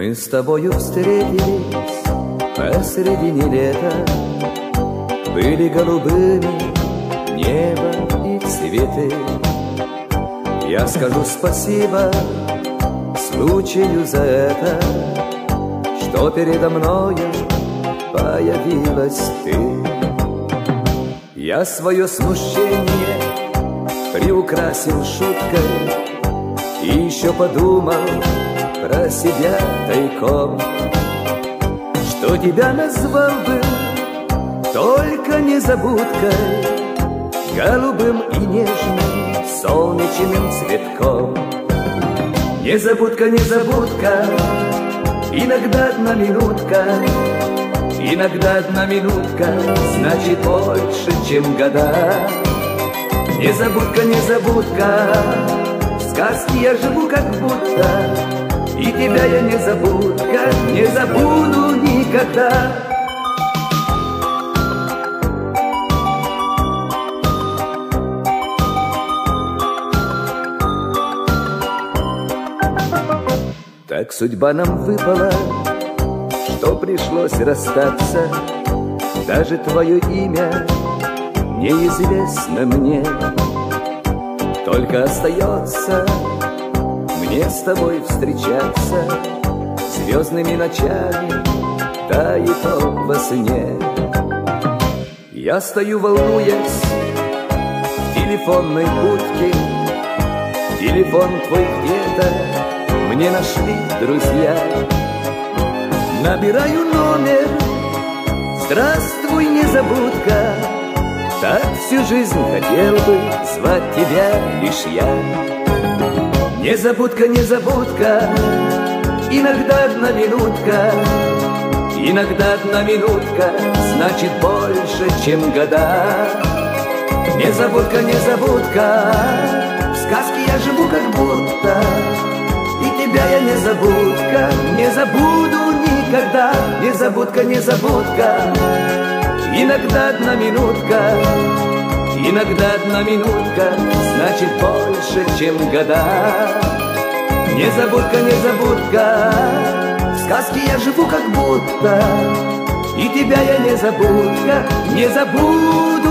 с тобою встретились посредине лета. Были голубыми небо и цветы. Я скажу спасибо случаю за это Что передо мною появилась ты. Я свое смущение приукрасил шуткой И еще подумал про себя тайком. Что тебя назвал бы только незабудкой Голубым и нежным солнечным цветком. Незабудка, незабудка, иногда одна минутка Иногда одна минутка значит больше, чем года. Незабудка, незабудка, в сказке я живу как будто И тебя я не забудка, не забуду никогда. Так судьба нам выпала, что пришлось расстаться. Даже твое имя неизвестно мне Только остается мне с тобой встречаться Звездными ночами, да и то во сне. Я стою волнуясь в телефонной будке. Телефон твой где-то мне нашли друзья. Набираю номер. Здравствуй, незабудка. Так всю жизнь хотел бы звать тебя лишь я Незабудка, незабудка Иногда одна минутка Иногда одна минутка Значит больше, чем года. Незабудка, незабудка В сказке я живу как будто И тебя я не забудка Не забуду никогда. Незабудка, незабудка Иногда одна минутка Иногда одна минутка Значит больше, чем года. Незабудка, незабудка В сказке я живу как будто. И тебя я не забудка Не забуду